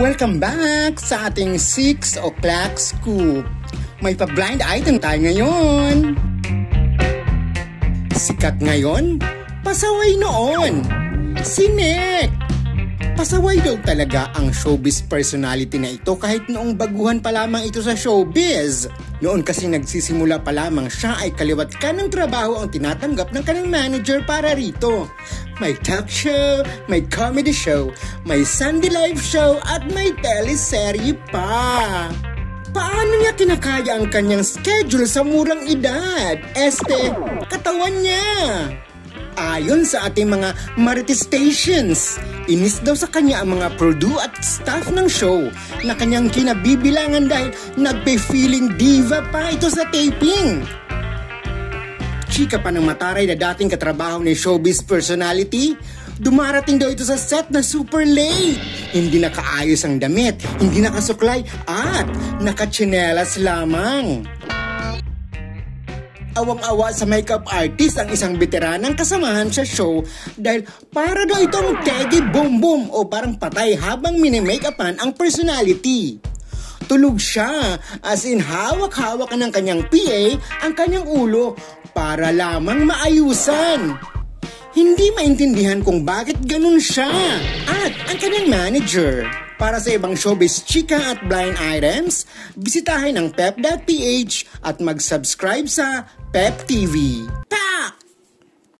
Welcome back sa ating 6 o'clock scoop. May pa-blind item tayo ngayon. Sikat ngayon, pasaway noon. Sinek! Pasaway daw talaga ang showbiz personality na ito kahit noong baguhan pa lamang ito sa showbiz. Noon kasi nagsisimula pa lamang siya ay kaliwat ka ng trabaho ang tinatanggap ng kanyang manager para rito. May talk show, may comedy show, may Sunday live show at may teleserye pa. Paano niya kinakaya ang kanyang schedule sa murang edad? Este, katawan niya. Ayon sa ating mga Marites stations, inis daw sa kanya ang mga Purdue at staff ng show na kanyang kinabibilangan dahil nagpe-feeling diva pa ito sa taping. Chika pa ng mataray na dating katrabaho ni showbiz personality, dumarating daw ito sa set na super late. Hindi nakaayos ang damit, hindi nakasuklay at nakachinelas lamang. Awang-awa sa makeup artist ang isang veteranang kasamahan sa show dahil para daw itong Teddy Boom Boom o parang patay habang mini-makeupan ang personality. Tulog siya as in hawak-hawak ng kanyang PA ang kanyang ulo para lamang maayusan. Hindi maintindihan kung bakit ganun siya at ang kanyang manager. Para sa ibang showbiz chika at blind items, bisitahin ang pep.ph at mag-subscribe sa Pep TV. Pak!